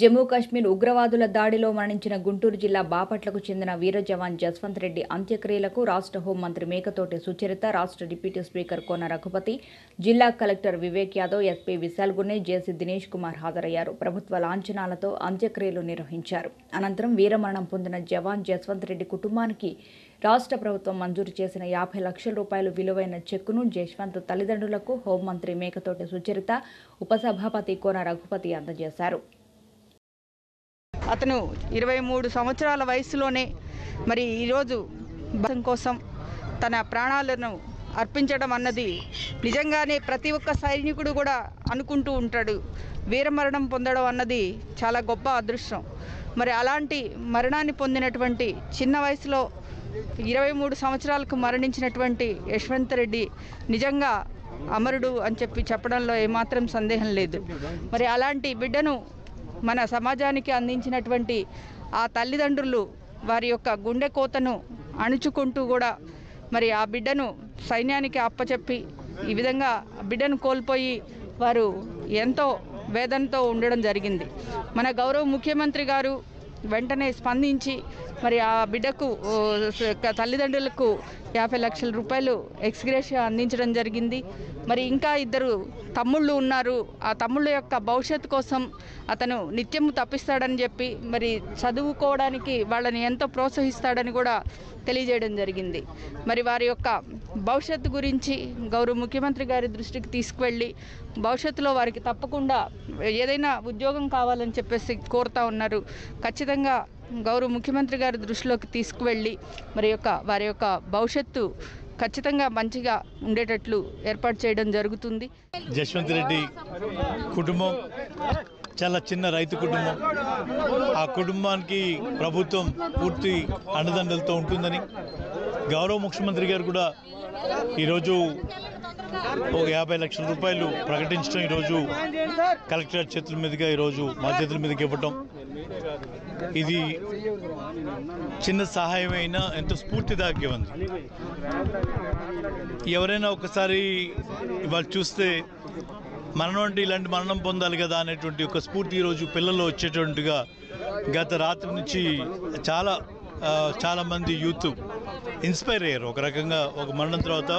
జమ్మూ కాశ్మీర్ ఉగ్రవాదుల దాడిలో మరణించిన గుంటూరు జిల్లా బాపట్లకు చెందిన వీర జవాన్ జస్వంత్ రెడ్డి అంత్యక్రియలకు రాష్ట్ర హోంమంత్రి మేకతోటి సుచరిత రాష్ట్ర డిప్యూటీ స్పీకర్ కోన రఘుపతి జిల్లా collector Vivek Yadav SP Vishal Gunne JC Dinesh Kumar హాజరయ్యారు. ప్రభుత్వ లాంఛనాలతో అంత్యక్రియలు నిర్వహించారు. అనంతరం వీరమరణం పొందిన జవాన్ జస్వంత్ రెడ్డి కుటుంబానికి రాష్ట్ర ప్రభుత్వం మంజూరు చేసిన యాభై లక్షల రూపాయలు విలువైన చెక్కును జశ్వంత్ తల్లిదండ్రులకు హోంమంత్రి మేకతోటి సుచరిత ఉపసభాపతి కోన రఘుపతి అందజేశారు. అతను ఇరవై మూడు సంవత్సరాల వయసులోనే మరి ఈరోజు బసం కోసం తన ప్రాణాలను అర్పించడం అన్నది నిజంగానే ప్రతి ఒక్క సైనికుడు కూడా అనుకుంటూ ఉంటాడు. వీరమరణం పొందడం అన్నది చాలా గొప్ప అదృష్టం. మరి అలాంటి మరణాన్ని పొందినటువంటి చిన్న వయసులో ఇరవై మూడు సంవత్సరాలకు మరణించినటువంటి యశ్వంత్ రెడ్డి నిజంగా అమరుడు అని చెప్పి చెప్పడంలో ఏమాత్రం సందేహం లేదు. మరి అలాంటి బిడ్డను మన సమాజానికి అందించినటువంటి ఆ తల్లిదండ్రులు వారి యొక్క గుండె కోతను అణుచుకుంటూ కూడా మరి ఆ బిడ్డను సైన్యానికి అప్పచెప్పి ఈ విధంగా బిడ్డను కోల్పోయి వారు ఎంతో వేదనతో ఉండడం జరిగింది. మన గౌరవ ముఖ్యమంత్రి గారు వెంటనే స్పందించి మరి ఆ బిడ్డకు తల్లిదండ్రులకు యాభై లక్షల రూపాయలు ఎక్స్గ్రేషియా అందించడం జరిగింది. మరి ఇంకా ఇద్దరు తమ్ముళ్ళు ఉన్నారు. ఆ తమ్ముళ్ళ యొక్క భవిష్యత్తు కోసం అతను నిత్యం తప్పిస్తాడని చెప్పి మరి చదువుకోవడానికి వాళ్ళని ఎంతో ప్రోత్సహిస్తాడని కూడా తెలియజేయడం జరిగింది. మరి వారి యొక్క భవిష్యత్తు గురించి గౌరవ ముఖ్యమంత్రి గారి దృష్టికి తీసుకువెళ్ళి భవిష్యత్తులో వారికి తప్పకుండా ఏదైనా ఉద్యోగం కావాలని చెప్పేసి కోరుతా ఉన్నారు. ఖచ్చితంగా గౌరవ ముఖ్యమంత్రి గారి దృష్టిలోకి తీసుకువెళ్ళి మరి యొక్క వారి యొక్క భవిష్యత్తు ఖచ్చితంగా మంచిగా ఉండేటట్లు ఏర్పాటు చేయడం జరుగుతుంది. జశ్వంత్ రెడ్డి కుటుంబం చాలా చిన్న రైతు కుటుంబం. ఆ కుటుంబానికి ప్రభుత్వం పూర్తి అండదండలతో ఉంటుందని గౌరవ ముఖ్యమంత్రి గారు కూడా ఈరోజు ఒక యాభై లక్షల రూపాయలు ప్రకటించడం ఈరోజు కలెక్టర్ చేతుల మీదుగా ఈరోజు మా చేతుల మీదకి ఇవ్వటం. ఇది చిన్న సహాయమైనా ఎంత ఎంతో స్ఫూర్తిదాయకం ఉంది ఎవరైనా ఒకసారి ఇవాళ చూస్తే మరణం అంటే ఇలాంటి మరణం పొందాలి కదా అనేటువంటి ఒక స్ఫూర్తి ఈరోజు పిల్లల్లో వచ్చేటువంటిగా గత రాత్రి నుంచి చాలా చాలామంది యూత్ ఇన్స్పైర్ అయ్యారు. ఒక రకంగా ఒక మరణం తర్వాత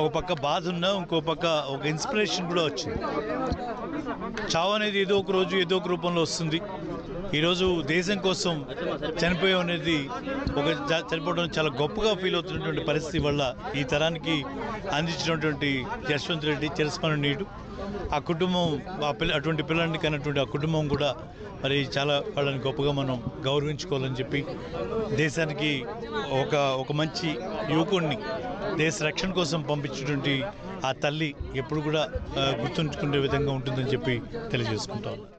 ఒక పక్క బాధ ఉన్నా ఇంకో పక్క ఒక ఇన్స్పిరేషన్ కూడా వచ్చింది. చావు అనేది ఏదో ఒక రోజు ఏదో ఒక రూపంలో వస్తుంది. ఈరోజు దేశం కోసం చనిపోయాం అనేది ఒక చనిపోవడం చాలా గొప్పగా ఫీల్ అవుతున్నటువంటి పరిస్థితి వల్ల ఈ తరానికి అందించినటువంటి యశ్వంత్ రెడ్డి చిరస్మరణీయుడు ఆ కుటుంబం ఆ పిల్ల అటువంటి పిల్లల్ని కన్నటువంటి ఆ కుటుంబం కూడా మరి చాలా వాళ్ళని గొప్పగా మనం గౌరవించుకోవాలని చెప్పి దేశానికి ఒక ఒక మంచి యువకుడిని దేశ రక్షణ కోసం పంపించినటువంటి ఆ తల్లి ఎప్పుడు కూడా గుర్తుంచుకునే విధంగా ఉంటుందని చెప్పి తెలియజేసుకుంటాను.